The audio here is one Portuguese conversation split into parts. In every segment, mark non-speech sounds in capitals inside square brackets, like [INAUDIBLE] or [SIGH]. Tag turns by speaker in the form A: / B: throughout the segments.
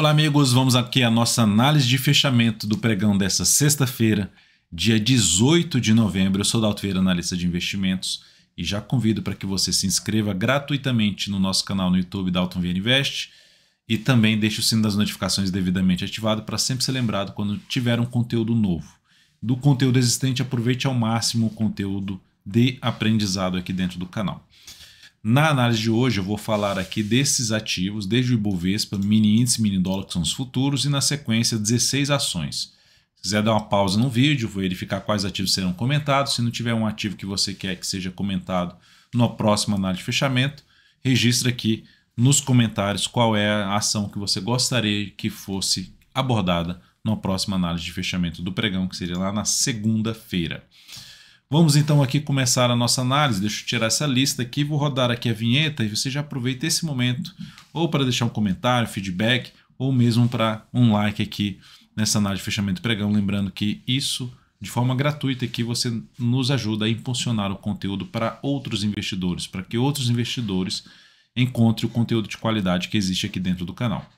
A: Olá, amigos. Vamos aqui à nossa análise de fechamento do pregão dessa sexta-feira, dia 18 de novembro. Eu sou Dalto Vieira, analista de investimentos, e já convido para que você se inscreva gratuitamente no nosso canal no YouTube Dalton Vieira Invest e também deixe o sino das notificações devidamente ativado para sempre ser lembrado quando tiver um conteúdo novo. Do conteúdo existente, aproveite ao máximo o conteúdo de aprendizado aqui dentro do canal. Na análise de hoje, eu vou falar aqui desses ativos, desde o Ibovespa, mini índice, mini dólar, que são os futuros, e na sequência 16 ações. Se quiser dar uma pausa no vídeo, verificar quais ativos serão comentados. Se não tiver um ativo que você quer que seja comentado na próxima análise de fechamento, registre aqui nos comentários qual é a ação que você gostaria que fosse abordada na próxima análise de fechamento do pregão, que seria lá na segunda-feira. Vamos então aqui começar a nossa análise. Deixa eu tirar essa lista aqui, vou rodar aqui a vinheta e você já aproveita esse momento ou para deixar um comentário, feedback ou mesmo para um like aqui nessa análise de fechamento pregão, lembrando que isso de forma gratuita aqui você nos ajuda a impulsionar o conteúdo para outros investidores, para que outros investidores encontrem o conteúdo de qualidade que existe aqui dentro do canal.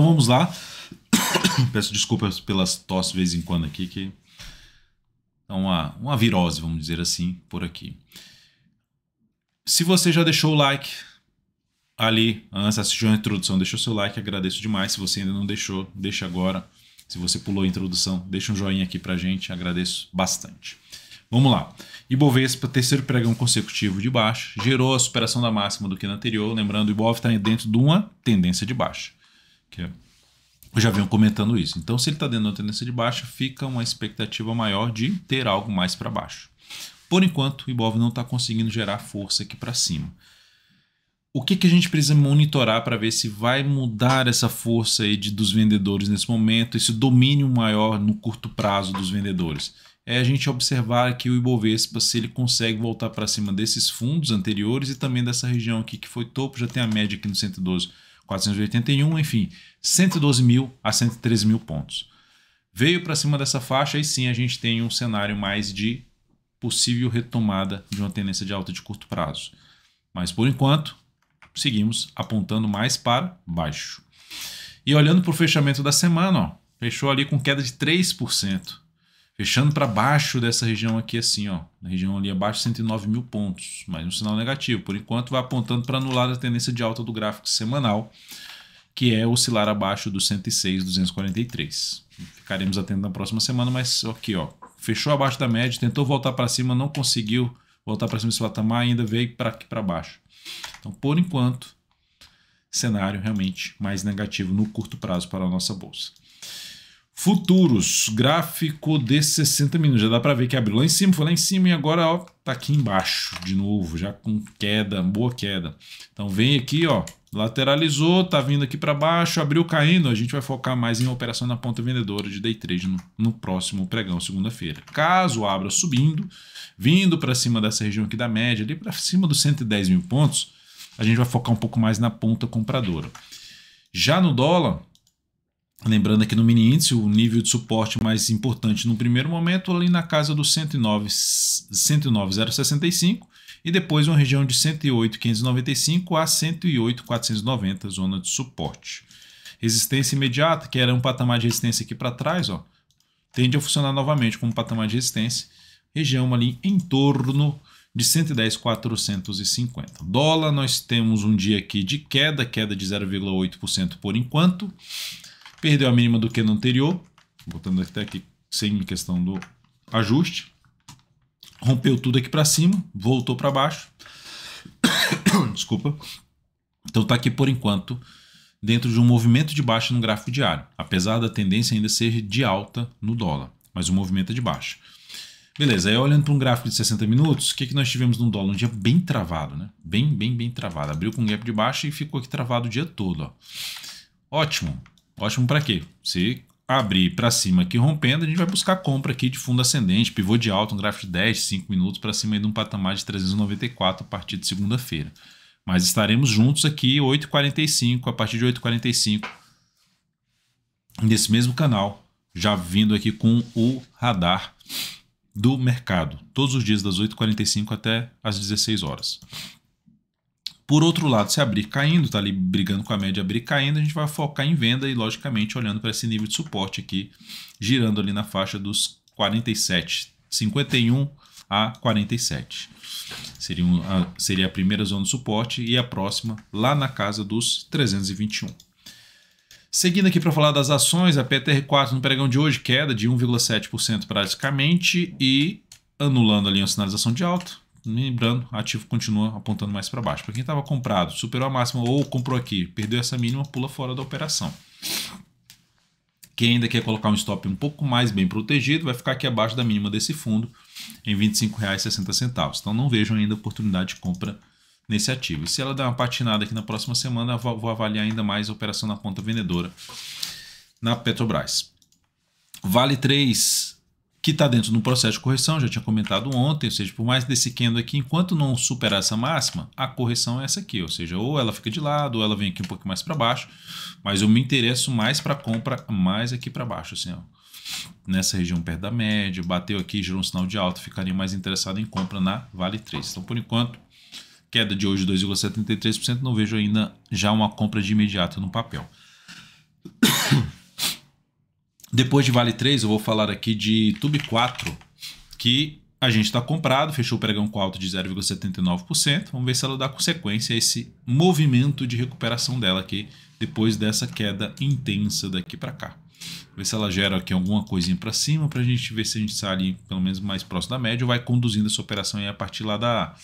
A: Então vamos lá. [COUGHS] Peço desculpas pelas tosses de vez em quando aqui, que é uma, uma virose, vamos dizer assim, por aqui. Se você já deixou o like ali, antes assistiu a introdução, deixou seu like, agradeço demais. Se você ainda não deixou, deixa agora. Se você pulou a introdução, deixa um joinha aqui pra gente, agradeço bastante. Vamos lá. Ibovespa, terceiro pregão consecutivo de baixa, gerou a superação da máxima do que no anterior. Lembrando, o Ibov está dentro de uma tendência de baixa que já venho comentando isso. Então, se ele está dentro da tendência de baixa, fica uma expectativa maior de ter algo mais para baixo. Por enquanto, o Ibov não está conseguindo gerar força aqui para cima. O que, que a gente precisa monitorar para ver se vai mudar essa força aí de, dos vendedores nesse momento, esse domínio maior no curto prazo dos vendedores? É a gente observar que o Ibovespa, se ele consegue voltar para cima desses fundos anteriores e também dessa região aqui que foi topo, já tem a média aqui no 112 481, enfim, 112 mil a 113 mil pontos. Veio para cima dessa faixa e sim a gente tem um cenário mais de possível retomada de uma tendência de alta de curto prazo. Mas por enquanto, seguimos apontando mais para baixo. E olhando para o fechamento da semana, ó, fechou ali com queda de 3%. Fechando para baixo dessa região aqui, assim, ó. Na região ali abaixo, 109 mil pontos. Mas um sinal negativo. Por enquanto, vai apontando para anular a tendência de alta do gráfico semanal, que é oscilar abaixo dos 106, 243. Ficaremos atentos na próxima semana, mas aqui, ó. Fechou abaixo da média, tentou voltar para cima, não conseguiu voltar para cima desse patamar, ainda veio para aqui para baixo. Então, por enquanto, cenário realmente mais negativo no curto prazo para a nossa bolsa. Futuros, gráfico de 60 minutos. Já dá para ver que abriu lá em cima, foi lá em cima e agora ó, tá aqui embaixo de novo, já com queda, boa queda. Então vem aqui, ó, lateralizou, tá vindo aqui para baixo, abriu caindo. A gente vai focar mais em operação na ponta vendedora de day trade no, no próximo pregão, segunda-feira. Caso abra subindo, vindo para cima dessa região aqui da média, ali para cima dos 110 mil pontos, a gente vai focar um pouco mais na ponta compradora. Já no dólar, Lembrando aqui no mini índice, o nível de suporte mais importante no primeiro momento ali na casa do 109,065 e depois uma região de 108,595 a 108,490, zona de suporte. Resistência imediata, que era um patamar de resistência aqui para trás, ó, tende a funcionar novamente como patamar de resistência, região ali em torno de 110,450. Dólar, nós temos um dia aqui de queda, queda de 0,8% por enquanto perdeu a mínima do que no anterior, botando até aqui sem questão do ajuste, rompeu tudo aqui para cima, voltou para baixo, [COUGHS] desculpa, então está aqui por enquanto dentro de um movimento de baixa no gráfico diário, apesar da tendência ainda ser de alta no dólar, mas o movimento é de baixa. Beleza, aí olhando para um gráfico de 60 minutos, o que, que nós tivemos no dólar? Um dia bem travado, né? Bem, bem, bem travado. Abriu com um gap de baixa e ficou aqui travado o dia todo. Ó. Ótimo. Ótimo para quê? Se abrir para cima aqui rompendo, a gente vai buscar compra aqui de fundo ascendente, pivô de alta, um gráfico de 10, 5 minutos para cima de um patamar de 394 a partir de segunda-feira. Mas estaremos juntos aqui 8h45, a partir de 8h45, nesse mesmo canal, já vindo aqui com o radar do mercado, todos os dias das 8h45 até as 16 horas. Por outro lado, se abrir caindo, está ali brigando com a média, abrir caindo, a gente vai focar em venda e, logicamente, olhando para esse nível de suporte aqui, girando ali na faixa dos 47, 51 a 47. Seria, um, a, seria a primeira zona de suporte e a próxima lá na casa dos 321. Seguindo aqui para falar das ações, a PTR4 no pregão de hoje queda de 1,7% praticamente e anulando ali a sinalização de alta. Lembrando, ativo continua apontando mais para baixo. Para quem estava comprado, superou a máxima ou comprou aqui, perdeu essa mínima, pula fora da operação. Quem ainda quer colocar um stop um pouco mais bem protegido, vai ficar aqui abaixo da mínima desse fundo, em R$ 25,60. Então não vejo ainda oportunidade de compra nesse ativo. E se ela der uma patinada aqui na próxima semana, vou avaliar ainda mais a operação na ponta vendedora na Petrobras. Vale 3, que está dentro do processo de correção, já tinha comentado ontem, ou seja, por mais desse candle aqui, enquanto não superar essa máxima, a correção é essa aqui, ou seja, ou ela fica de lado, ou ela vem aqui um pouco mais para baixo, mas eu me interesso mais para compra mais aqui para baixo, assim, ó. Nessa região perto da média, bateu aqui, gerou um sinal de alta, ficaria mais interessado em compra na Vale 3. Então, por enquanto, Queda de hoje 2,73%, não vejo ainda já uma compra de imediato no papel. Depois de Vale 3, eu vou falar aqui de Tube 4, que a gente está comprado, fechou o pregão com alta de 0,79%. Vamos ver se ela dá consequência a esse movimento de recuperação dela aqui, depois dessa queda intensa daqui para cá. Ver se ela gera aqui alguma coisinha para cima, para a gente ver se a gente sai ali pelo menos mais próximo da média, ou vai conduzindo essa operação aí a partir lá da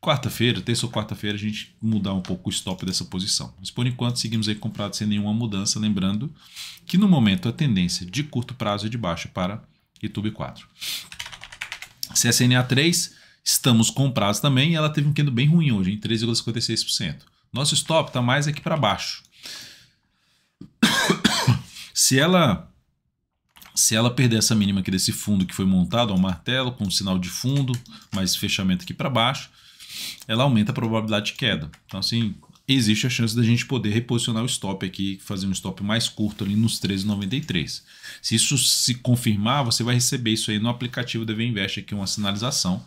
A: quarta-feira, terça ou quarta-feira, a gente mudar um pouco o stop dessa posição. Mas por enquanto seguimos aí comprado sem nenhuma mudança, lembrando que no momento a tendência de curto prazo é de baixo para YouTube 4. CSNA 3, estamos comprados também e ela teve um candle bem ruim hoje, em 13,56%. Nosso stop está mais aqui para baixo. [COUGHS] Se ela se ela perder essa mínima aqui desse fundo que foi montado ao martelo, com um sinal de fundo, mais fechamento aqui para baixo, ela aumenta a probabilidade de queda. Então, assim, existe a chance da gente poder reposicionar o stop aqui, fazer um stop mais curto ali nos 13,93. Se isso se confirmar, você vai receber isso aí no aplicativo DV Invest aqui, uma sinalização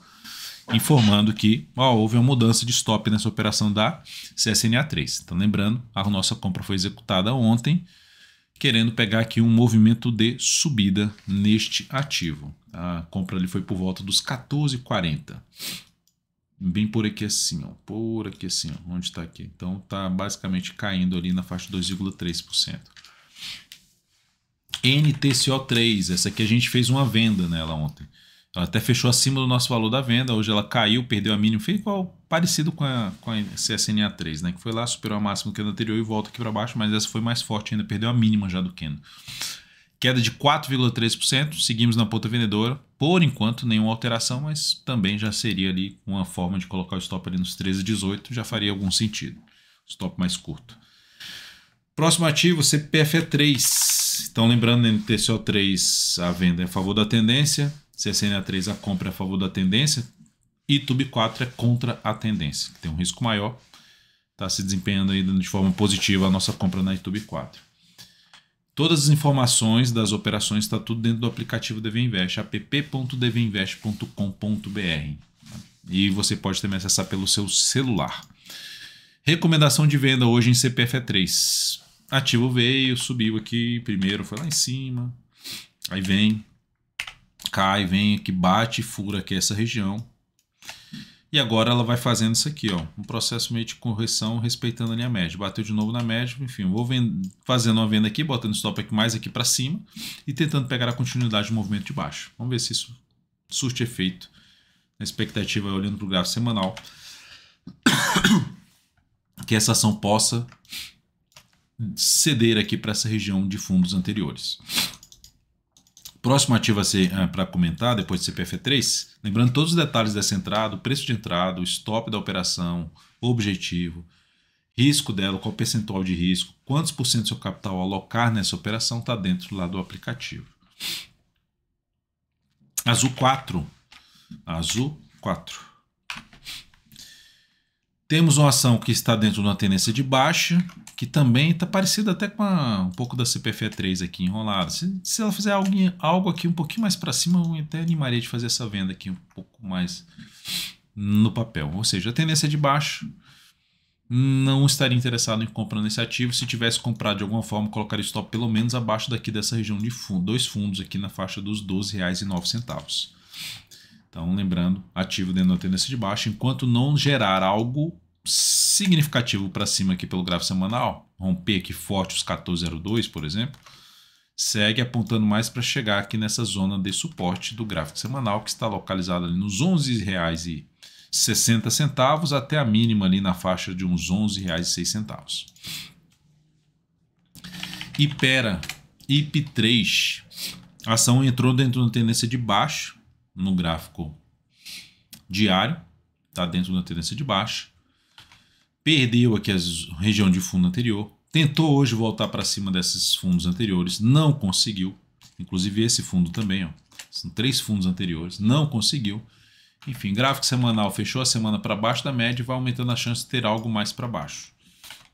A: informando que ó, houve uma mudança de stop nessa operação da CSNA3. Então, lembrando, a nossa compra foi executada ontem, querendo pegar aqui um movimento de subida neste ativo. A compra ali foi por volta dos 14,40 bem por aqui assim, ó, por aqui assim, ó, onde está aqui. Então está basicamente caindo ali na faixa 2,3%. NTCO3, essa aqui a gente fez uma venda nela ontem. Ela até fechou acima do nosso valor da venda, hoje ela caiu, perdeu a mínima, fez igual, parecido com a, com a CSNA3, né? Que foi lá, superou a máxima do candle anterior e volta aqui para baixo, mas essa foi mais forte ainda, perdeu a mínima já do candle. Queda de 4,3%, seguimos na ponta vendedora. Por enquanto, nenhuma alteração, mas também já seria ali uma forma de colocar o stop ali nos 13,18, já faria algum sentido. Stop mais curto. Próximo ativo, CPFE3. Então, lembrando, NTCO3 a venda é a favor da tendência, CSNA3 a compra é a favor da tendência e TUB4 é contra a tendência. Tem um risco maior, está se desempenhando aí de forma positiva a nossa compra na YouTube 4. Todas as informações das operações está tudo dentro do aplicativo DVInvest, app.dvinvest.com.br. E você pode também acessar pelo seu celular. Recomendação de venda hoje em CPF3. Ativo veio, subiu aqui, primeiro foi lá em cima, aí vem, cai, vem aqui, bate, fura aqui essa região. E agora ela vai fazendo isso aqui, ó, um processo meio de correção respeitando a linha média. Bateu de novo na média, enfim, vou fazendo uma venda aqui, botando stop aqui mais aqui para cima e tentando pegar a continuidade do movimento de baixo. Vamos ver se isso surte efeito. A expectativa é olhando para o gráfico semanal [COUGHS] que essa ação possa ceder aqui para essa região de fundos anteriores. Próximo ativo a ser ah, para comentar, depois de CPF3, lembrando todos os detalhes dessa entrada, o preço de entrada, o stop da operação, o objetivo, risco dela, qual percentual de risco, quantos por cento do seu capital alocar nessa operação está dentro lá do aplicativo. Azul 4. Azul 4. Temos uma ação que está dentro de uma tendência de baixa, que também está parecida até com a, um pouco da CPFE3 aqui enrolada. Se, se ela fizer algo, algo aqui um pouquinho mais para cima, eu até animaria de fazer essa venda aqui um pouco mais no papel. Ou seja, a tendência de baixa, não estaria interessado em comprar nesse ativo. Se tivesse comprado de alguma forma, colocaria stop pelo menos abaixo daqui dessa região de fundo, dois fundos aqui na faixa dos R$ 12,09. Então, lembrando, ativo dentro da tendência de baixa, enquanto não gerar algo significativo para cima aqui pelo gráfico semanal, romper aqui forte os 1402, por exemplo, segue apontando mais para chegar aqui nessa zona de suporte do gráfico semanal, que está localizado ali nos R$ 11,00 60 até a mínima ali na faixa de uns R$ 11,06. Ipera, IP3, a ação entrou dentro da tendência de baixo no gráfico diário, está dentro da tendência de baixa. Perdeu aqui a região de fundo anterior, tentou hoje voltar para cima desses fundos anteriores, não conseguiu. Inclusive esse fundo também, ó. São três fundos anteriores, não conseguiu. Enfim, gráfico semanal fechou a semana para baixo da média e vai aumentando a chance de ter algo mais para baixo.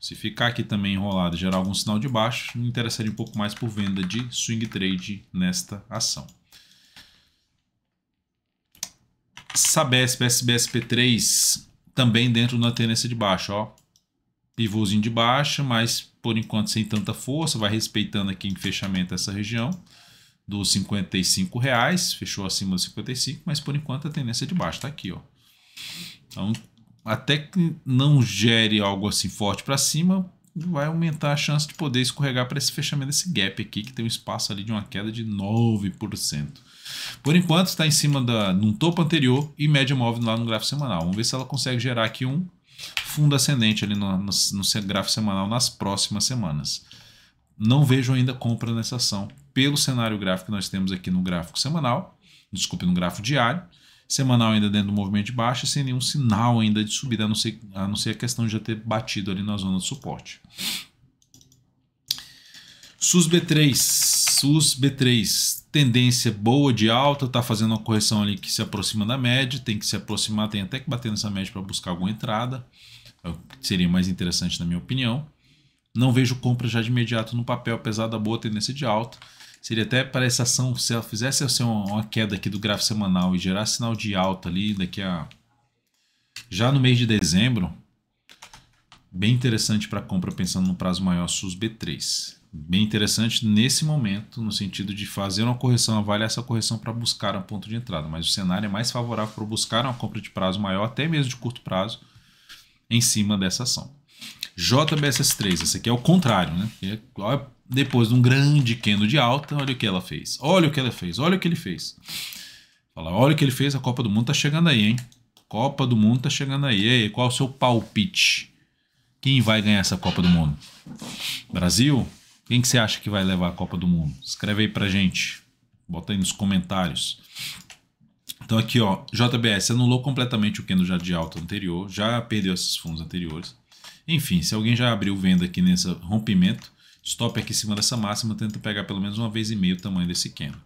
A: Se ficar aqui também enrolado e gerar algum sinal de baixo, me interessaria um pouco mais por venda de swing trade nesta ação. Sabesp SBSP3 também dentro da tendência de baixa, ó. Pivôzinho de baixa, mas por enquanto sem tanta força, vai respeitando aqui em fechamento essa região dos 55 reais, fechou acima dos 55, mas por enquanto a tendência de baixo está aqui, ó. Então, até que não gere algo assim forte para cima, vai aumentar a chance de poder escorregar para esse fechamento desse gap aqui, que tem um espaço ali de uma queda de 9%. Por enquanto está em cima da num topo anterior e média móvel lá no gráfico semanal. Vamos ver se ela consegue gerar aqui um fundo ascendente ali no, no, no gráfico semanal nas próximas semanas. Não vejo ainda compra nessa ação pelo cenário gráfico que nós temos aqui no gráfico semanal, desculpe, no gráfico diário, semanal ainda dentro do movimento de baixa, sem nenhum sinal ainda de subida, a não ser a, não ser a questão de já ter batido ali na zona de suporte. SUS B3, SUS B3, tendência boa de alta, está fazendo uma correção ali que se aproxima da média, tem que se aproximar, tem até que bater nessa média para buscar alguma entrada, é seria mais interessante na minha opinião. Não vejo compra já de imediato no papel, apesar da boa tendência de alta. Seria até para essa ação, se ela fizesse assim, uma queda aqui do gráfico semanal e gerar sinal de alta ali daqui a. Já no mês de dezembro, bem interessante para compra pensando no prazo maior SUS B3. Bem interessante nesse momento, no sentido de fazer uma correção, avaliar essa correção para buscar um ponto de entrada. Mas o cenário é mais favorável para buscar uma compra de prazo maior, até mesmo de curto prazo, em cima dessa ação. JBSS3, esse aqui é o contrário, né? É, depois de um grande queno de alta, olha o que ela fez. Olha o que ela fez, olha o que ele fez. Fala, olha o que ele fez, a Copa do Mundo tá chegando aí, hein? Copa do Mundo tá chegando aí. E aí, qual é o seu palpite? Quem vai ganhar essa Copa do Mundo? Brasil? Quem que você acha que vai levar a Copa do Mundo? Escreve aí pra gente. Bota aí nos comentários. Então aqui, ó, JBS anulou completamente o queno já de alta anterior, já perdeu esses fundos anteriores. Enfim, se alguém já abriu venda aqui nesse rompimento, stop aqui em cima dessa máxima, tenta pegar pelo menos uma vez e meio o tamanho desse candle.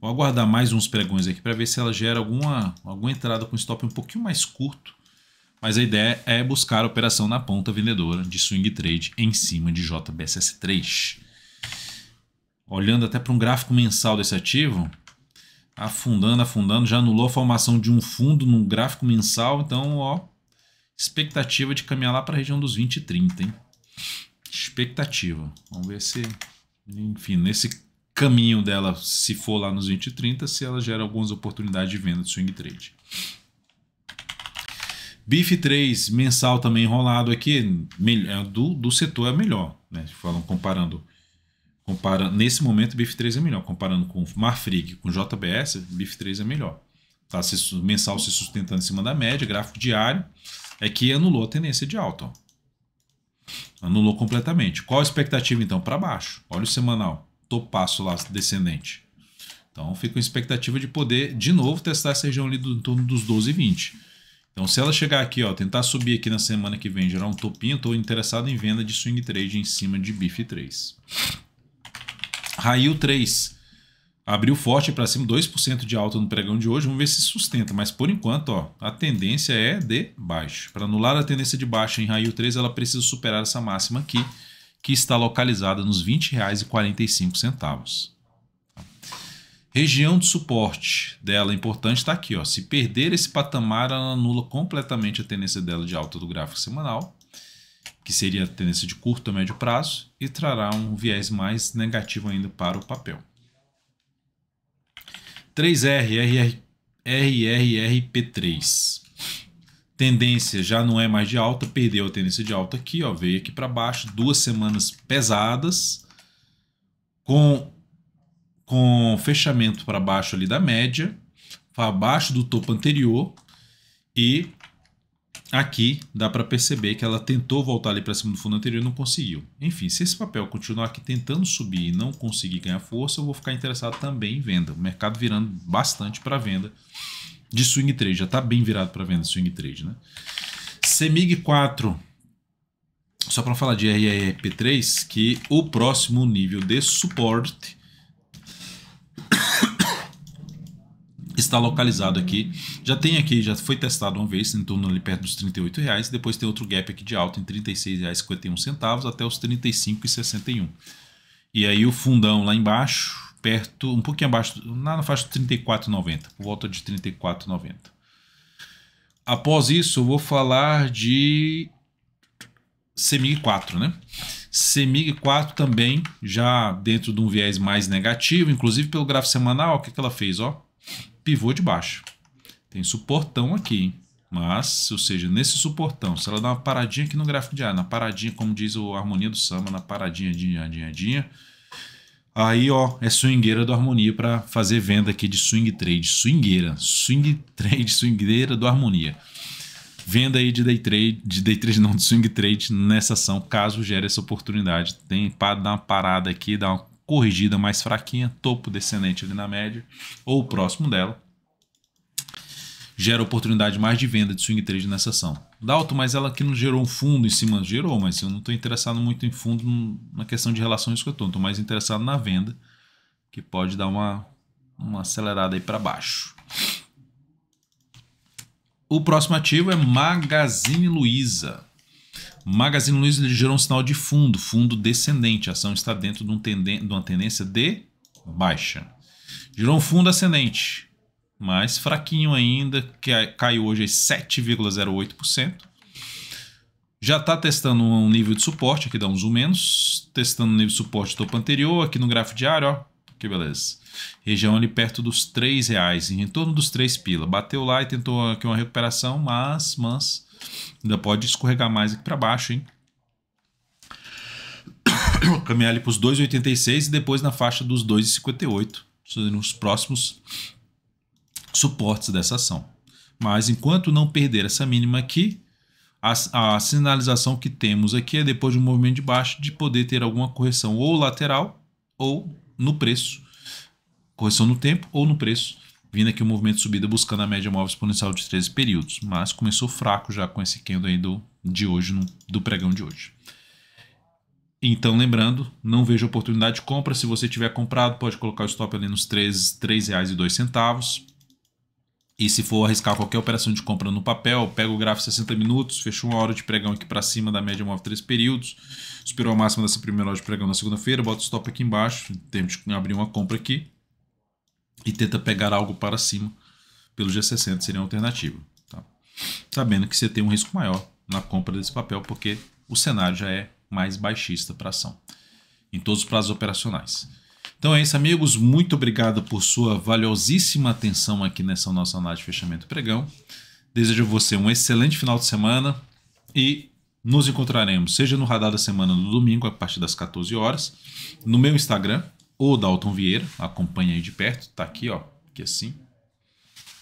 A: Vou aguardar mais uns pregões aqui para ver se ela gera alguma, alguma entrada com stop um pouquinho mais curto. Mas a ideia é buscar a operação na ponta vendedora de swing trade em cima de JBSS3. Olhando até para um gráfico mensal desse ativo, afundando, afundando, já anulou a formação de um fundo no gráfico mensal, então, ó, Expectativa de caminhar lá para a região dos 20 e 30, hein? Expectativa. Vamos ver se, enfim, nesse caminho dela, se for lá nos 20 e 30, se ela gera algumas oportunidades de venda de swing trade. BIF 3 mensal também enrolado aqui, é, do, do setor é melhor, né? Falam comparando compara nesse momento BIF 3 é melhor, comparando com Marfrig, com JBS, BIF 3 é melhor. Tá se, mensal se sustentando em cima da média, gráfico diário é que anulou a tendência de alta. Ó. Anulou completamente. Qual a expectativa então? Para baixo. Olha o semanal. Topaço lá descendente. Então fica com expectativa de poder de novo testar essa região ali do, em torno dos 12,20. Então se ela chegar aqui, ó, tentar subir aqui na semana que vem, gerar um topinho, estou interessado em venda de swing trade em cima de BIF 3. Rail 3 abriu forte para cima, 2% de alta no pregão de hoje. Vamos ver se sustenta, mas por enquanto, ó, a tendência é de baixo. Para anular a tendência de baixa em raio 3, ela precisa superar essa máxima aqui, que está localizada nos R$ 20,45. Região de suporte dela importante está aqui. Ó. Se perder esse patamar, ela anula completamente a tendência dela de alta do gráfico semanal, que seria a tendência de curto a médio prazo, e trará um viés mais negativo ainda para o papel. 3R, RRRP3. Tendência já não é mais de alta, perdeu a tendência de alta aqui, ó, veio aqui para baixo, duas semanas pesadas, com, com fechamento para baixo ali da média, abaixo do topo anterior e Aqui dá para perceber que ela tentou voltar ali para cima do fundo anterior e não conseguiu. Enfim, se esse papel continuar aqui tentando subir e não conseguir ganhar força, eu vou ficar interessado também em venda. O mercado virando bastante para venda de swing trade, já está bem virado para venda swing trade, né? Semig 4, só para falar de RRP3, que o próximo nível de suporte está localizado aqui. Já tem aqui, já foi testado uma vez, em torno ali perto dos 38 reais. Depois tem outro gap aqui de alta em R$ 36,51 até os R$ 35,61. E aí o fundão lá embaixo, perto, um pouquinho abaixo, na faixa de 34,90, por volta de 34,90. Após isso, eu vou falar de Semig 4, né? Semig 4 também já dentro de um viés mais negativo, inclusive pelo gráfico semanal, o que, que ela fez, ó? Pivô de baixo. Tem suportão aqui? Mas, ou seja, nesse suportão, se ela dá uma paradinha aqui no gráfico diário, na paradinha, como diz o Harmonia do Samba, na paradinha, dinha, dinha, dinha, aí, ó, é swingueira do Harmonia para fazer venda aqui de swing trade. Swingueira, swing trade, swingueira do Harmonia. Venda aí de day trade, de day trade não, de swing trade nessa ação, caso gere essa oportunidade. Tem para dar uma parada aqui, dar uma corrigida mais fraquinha, topo descendente ali na média, ou próximo dela, gera oportunidade mais de venda de swing trade nessa ação. Dalton, mas ela aqui não gerou um fundo em cima, gerou, mas eu não estou interessado muito em fundo na questão de relações que eu estou, estou mais interessado na venda, que pode dar uma, uma acelerada aí para baixo. O próximo ativo é Magazine Luiza. Magazine Luiza gerou um sinal de fundo, fundo descendente. A ação está dentro de, um tenden de uma tendência de baixa. Gerou um fundo ascendente, mas fraquinho ainda, que caiu hoje 7,08%. Já está testando um nível de suporte, aqui dá um zoom menos, testando o nível de suporte topo anterior, aqui no gráfico diário, ó, que beleza. Região ali perto dos 3 reais, em torno dos 3 pila. Bateu lá e tentou aqui uma recuperação, mas, mas Ainda pode escorregar mais aqui para baixo, hein? [COUGHS] Caminhar ali para os 2,86 e depois na faixa dos 2,58. Nos próximos suportes dessa ação. Mas enquanto não perder essa mínima aqui, a, a, sinalização que temos aqui é depois de um movimento de baixo de poder ter alguma correção ou lateral ou no preço. Correção no tempo ou no preço vindo aqui o um movimento subida buscando a média móvel exponencial de 13 períodos, mas começou fraco já com esse candle aí do, de hoje, no, do pregão de hoje. Então, lembrando, não vejo oportunidade de compra. Se você tiver comprado, pode colocar o stop ali nos R$ 3,02. E se for arriscar qualquer operação de compra no papel, pega o gráfico 60 minutos, fechou uma hora de pregão aqui para cima da média móvel 3 períodos, esperou a máxima dessa primeira hora de pregão na segunda-feira, bota o stop aqui embaixo, temos de abrir uma compra aqui e tenta pegar algo para cima pelo G60, seria uma alternativa. Tá? Sabendo que você tem um risco maior na compra desse papel, porque o cenário já é mais baixista para ação, em todos os prazos operacionais. Então é isso, amigos. Muito obrigado por sua valiosíssima atenção aqui nessa nossa análise de fechamento pregão. Desejo a você um excelente final de semana e nos encontraremos, seja no Radar da Semana no domingo, a partir das 14 horas, no meu Instagram, o Dalton Vieira, acompanha aí de perto, tá aqui, ó, aqui assim,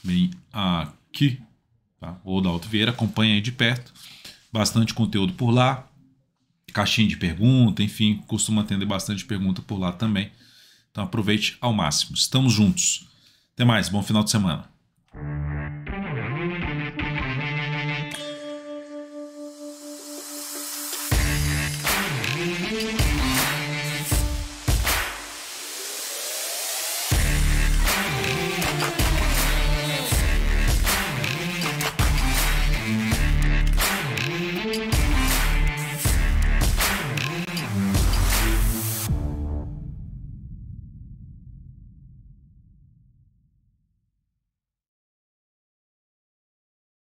A: bem aqui, tá? O Dalton Vieira, acompanha aí de perto, bastante conteúdo por lá, caixinha de pergunta, enfim, costuma atender bastante pergunta por lá também. Então aproveite ao máximo. Estamos juntos. Até mais, bom final de semana.